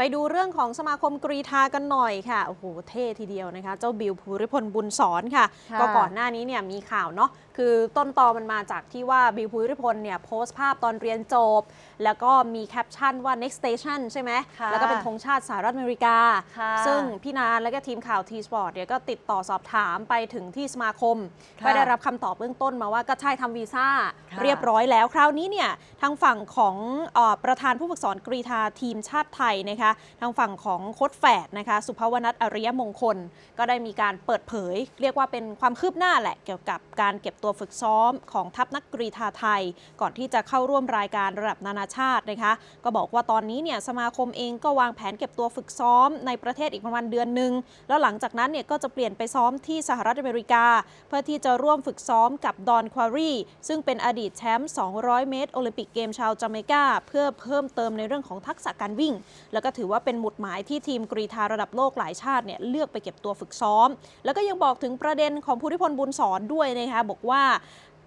ไปดูเรื่องของสมาคมกรีธากันหน่อยค่ะ โอ้โห เท่ทีเดียวนะคะ เจ้าบิวภูริพลบุญสอนค่ะค่ะ ก็ก่อนหน้านี้เนี่ยมีข่าวเนาะ คือต้นตอมันมาจากที่ว่าบิวภูริพลเนี่ยโพสต์ภาพตอนเรียนจบ แล้วก็มีแคปชั่นว่า next station ใช่ไหมค่ะแล้วก็เป็นธงชาติสหรัฐอเมริกาค่ะซึ่งพี่นานและก็ทีมข่าว T Sports เนี่ยก็ติดต่อสอบถามไปถึงที่สมาคมค่ะก็ได้รับคำตอบเบื้องต้นมาว่าก็ใช่ทำวีซ่าค่ะเรียบร้อยแล้ว คราวนี้เนี่ยทางฝั่งของเออประธานผู้ฝึกสอนกรีธาทีมชาติไทยนะคะทางฝั่งของโค้ชแฝดนะคะสุภาวนัทอริยมงคล ก็ได้มีการเปิดเผย เรียกว่าเป็นความคืบหน้าแหละเกี่ยวกับการเก็บตัวฝึกซ้อมของทัพนักกรีธาไทย ก่อนที่จะเข้าร่วมรายการระดับนานาชาตินะคะก็บอกว่าตอนนี้เนี่ยสมาคมเองก็วางแผนเก็บตัวฝึกซ้อมในประเทศอีกประมาณเดือนหนึ่งแล้วหลังจากนั้นเนี่ยก็จะเปลี่ยนไปซ้อมที่สหรัฐอเมริกา เพื่อที่จะร่วมฝึกซ้อมกับดอนควารีซึ่งเป็นอดีตแชมป์200 เมตรโอลิมปิกเกมชาวจาเมกาเพื่อเพิ่มเติมในเรื่องของทักษะการวิ่ง แล้วก็ถือว่าเป็นหมุดหมายที่ทีมกรีธาระดับโลกหลายชาติเนี่ยเลือกไปเก็บตัวฝึกซ้อม แล้วก็ยังบอกถึงประเด็นของภูริพลบุญสอนด้วยนะคะบอกว่า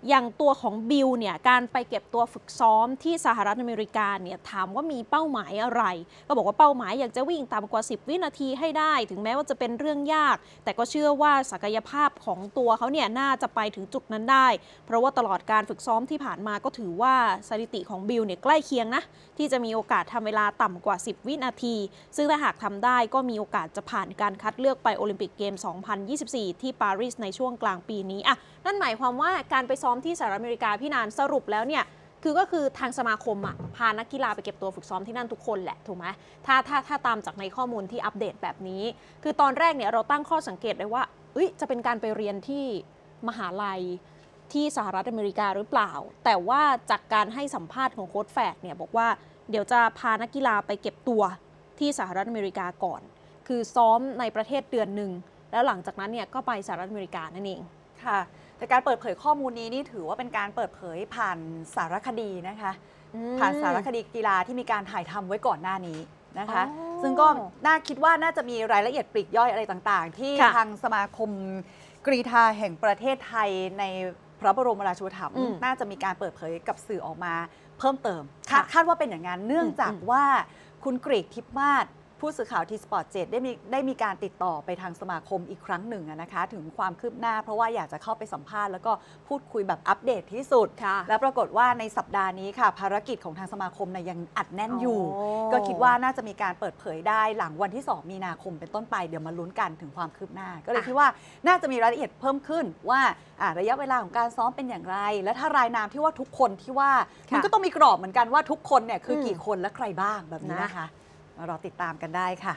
อย่างตัวของบิวเนี่ยการไปเก็บตัวฝึกซ้อมที่สหรัฐอเมริกาเนี่ยถามว่ามีเป้าหมายอะไร ก็บอกว่าเป้าหมายอยากจะวิ่งต่ำกว่า 10 วินาทีให้ได้ ถึงแม้ว่าจะเป็นเรื่องยาก แต่ก็เชื่อว่าศักยภาพของตัวเขาเนี่ยน่าจะไปถึงจุดนั้นได้ เพราะว่าตลอดการฝึกซ้อมที่ผ่านมาก็ถือว่าสถิติของบิวเนี่ยใกล้เคียงนะที่จะมีโอกาสทำเวลาต่ำกว่า 10 วินาที ซึ่งถ้าหากทำได้ก็มีโอกาสจะผ่านการคัดเลือกไปโอลิมปิกเกม 2024 ที่ปารีสในช่วงกลางปีนี้อะนั่นหมายความว่าการไปซ้อมที่สหรัฐอเมริกาพี่นานสรุปแล้วเนี่ยคือก็คือทางสมาคมอะพานักกีฬาไปเก็บตัวฝึกซ้อมที่นั่นทุกคนแหละถูกไหมถ้าถ้าถ้าตามจากในข้อมูลที่อัปเดตแบบนี้ คือตอนแรกเนี่ยเราตั้งข้อสังเกตได้ว่าเอ้ยจะเป็นการไปเรียนที่มหาลัยที่สหรัฐอเมริกาหรือเปล่า แต่ว่าจากการให้สัมภาษณ์ของโค้ชแฟกเนี่ยบอกว่าเดี๋ยวจะพานักกีฬาไปเก็บตัวที่สหรัฐอเมริกาก่อน คือซ้อมในประเทศเดือนหนึ่งแล้วหลังจากนั้นเนี่ยก็ไปสหรัฐอเมริกานั่นเอง ค่ะ แต่การเปิดเผยข้อมูลนี้นี่ถือว่าเป็นการเปิดเผยผ่านสารคดีนะคะ ผ่านสารคดีกีฬาที่มีการถ่ายทำไว้ก่อนหน้านี้นะคะอ๋อซึ่งก็น่าคิดว่าน่าจะมีรายละเอียดปลีกย่อยอะไรต่างๆ ที่ค่ะทางสมาคมกรีธาแห่งประเทศไทยในพระบรมราชูปถัมภ์อืมน่าจะมีการเปิดเผยกับสื่อออกมาเพิ่มเติมค่ะคาดคาดว่าเป็นอย่างนั้นเนื่องจากอืมว่าคุณกรีกทิพมาศ ผู้สื่อข่าวทีสปอร์ตเจ็ได้มีได้มีการติดต่อไปทางสมาคมอีกครั้งหนึ่งอะนะคะ ถึงความคืบหน้า เพราะว่าอยากจะเข้าไปสัมภาษณ์แล้วก็พูดคุยแบบอัปเดตที่สุด ค่ะ แล้วปรากฏว่าในสัปดาห์นี้ค่ะ ภารกิจของทางสมาคมนะยังอัดแน่นอยู่อ๋อก็คิดว่าน่าจะมีการเปิดเผยได้หลังวันที่ 2 มีนาคมเป็นต้นไปเดี๋ยวมาลุ้นกันถึงความคืบหน้า ก็เลยอะคิดว่าน่าจะมีรายละเอียดเพิ่มขึ้นว่าอะระยะเวลาของการซ้อมเป็นอย่างไร และถ้ารายนามที่ว่าทุกคนที่ว่ามันก็ต้องมีกรอบเหมือนกันว่าทุกคนเนี่ยคืออม กี่คนและใครบ้างแบบนี้นะนะคะมา รอติดตามกันได้ค่ะ